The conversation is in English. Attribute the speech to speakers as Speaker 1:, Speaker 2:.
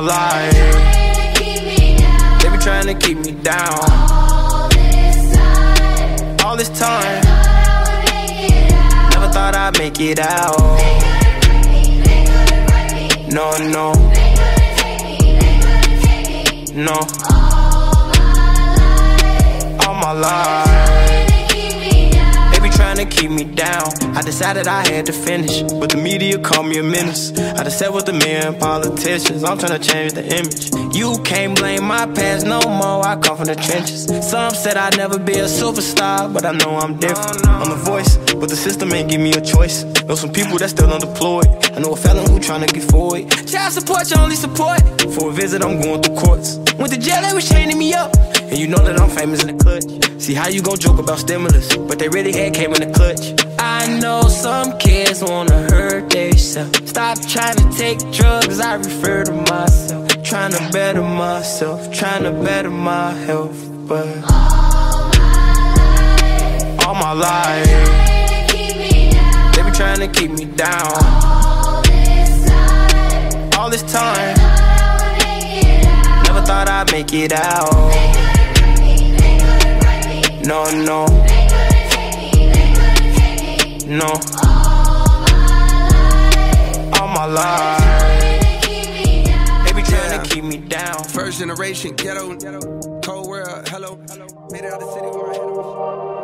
Speaker 1: life. They be trying to keep me down. All this time. Never thought I'd make it out. No, no. No. All my life. Keep me down. I decided I had to finish, but the media called me a menace. I just sat with the men, politicians. I'm trying to change the image. You can't blame my past no more. I come from the trenches. Some said I'd never be a superstar, but I know I'm different. I'm the voice, but the system ain't give me a choice. Know some people that still unemployed. I know a felon who tryna get forward. Child support, your only support. For a visit, I'm going through courts. Went to jail, they was chaining me up. And you know that I'm famous in the clutch. See how you gon' joke about stimulus, but they really had came in the clutch. I know some kids wanna hurt themselves. Stop trying to take drugs, I refer to myself. Trying to better myself, trying to better my health, but all my life they be trying to keep me down. All this time, never thought I'd make it out. No, no, They couldn't take me, they couldn't take me. no. All my life, they be trying to keep me down.
Speaker 2: First generation ghetto, cold world, hello. Made it out of the city where I had a